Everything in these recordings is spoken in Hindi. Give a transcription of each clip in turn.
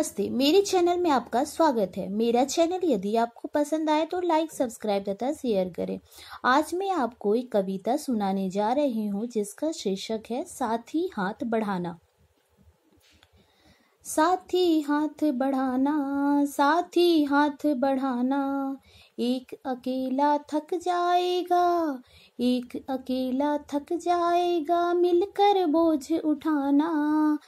नमस्ते। मेरे चैनल में आपका स्वागत है। मेरा चैनल यदि आपको पसंद आए तो लाइक सब्सक्राइब तथा शेयर करें। आज मैं आपको एक कविता सुनाने जा रही हूँ, जिसका शीर्षक है, साथी हाथ बढ़ाना। साथी हाथ बढ़ाना, साथी हाथ बढ़ाना, एक अकेला थक जाएगा, एक अकेला थक जाएगा, मिलकर बोझ उठाना।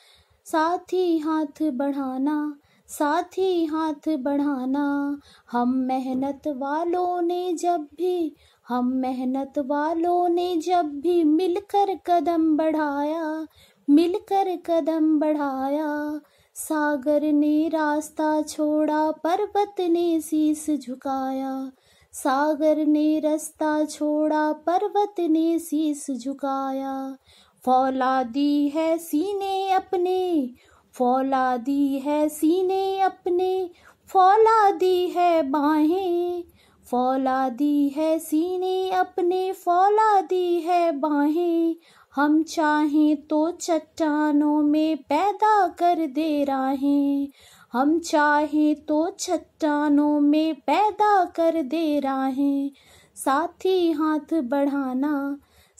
साथी हाथ बढ़ाना, साथी हाथ बढ़ाना। हम मेहनत वालों ने जब भी, हम मेहनत वालों ने जब भी मिलकर कदम बढ़ाया, मिलकर कदम बढ़ाया। सागर ने रास्ता छोड़ा, पर्वत ने शीस झुकाया। सागर ने रास्ता छोड़ा, पर्वत ने शीस झुकाया। फौलादी है सीने अपने, फौलादी है सीने अपने, फौलादी है बाहें, फौलादी है सीने अपने, फौलादी है बाहें। हम चाहें तो चट्टानों में पैदा कर दे राहें। हम चाहें तो चट्टानों में पैदा कर दे राहें। साथी हाथ बढ़ाना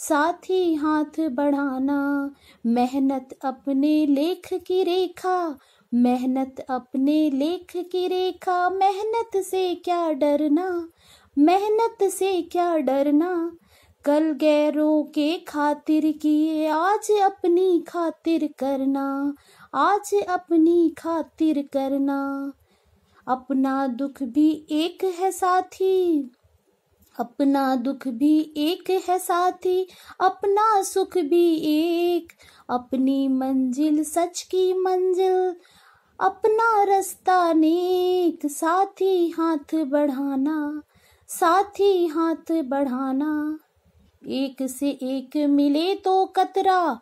साथ ही हाथ बढ़ाना, मेहनत अपने लेख की रेखा, मेहनत अपने लेख की रेखा, मेहनत से क्या डरना, मेहनत से क्या डरना, कल गैरों के खातिर किए, आज अपनी खातिर करना, आज अपनी खातिर करना। अपना दुख भी एक है साथी। अपना दुख भी एक है साथी, अपना सुख भी एक। अपनी मंजिल सच की मंजिल, अपना रास्ता नेक। साथी हाथ बढ़ाना, साथी हाथ बढ़ाना। एक से एक मिले तो कतरा,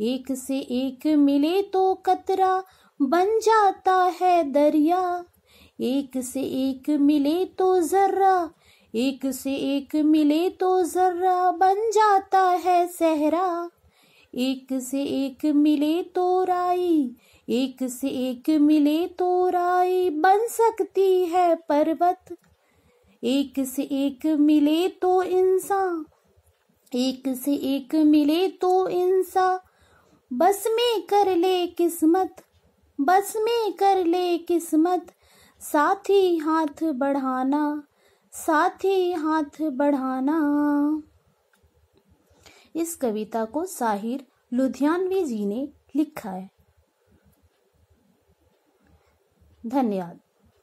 एक से एक मिले तो कतरा। बन जाता है दरिया, एक से एक मिले तो जर्रा। एक से एक मिले तो जर्रा बन जाता है सहरा। एक से एक मिले तो राई, एक से एक मिले तो राई बन सकती है पर्वत। एक से एक मिले तो इंसान एक से एक मिले तो इंसान बस में कर ले किस्मत, बस में कर ले किस्मत, साथी हाथ बढ़ाना। साथ ही हाथ बढ़ाना। इस कविता को साहिर लुधियानवी जी ने लिखा है। धन्यवाद।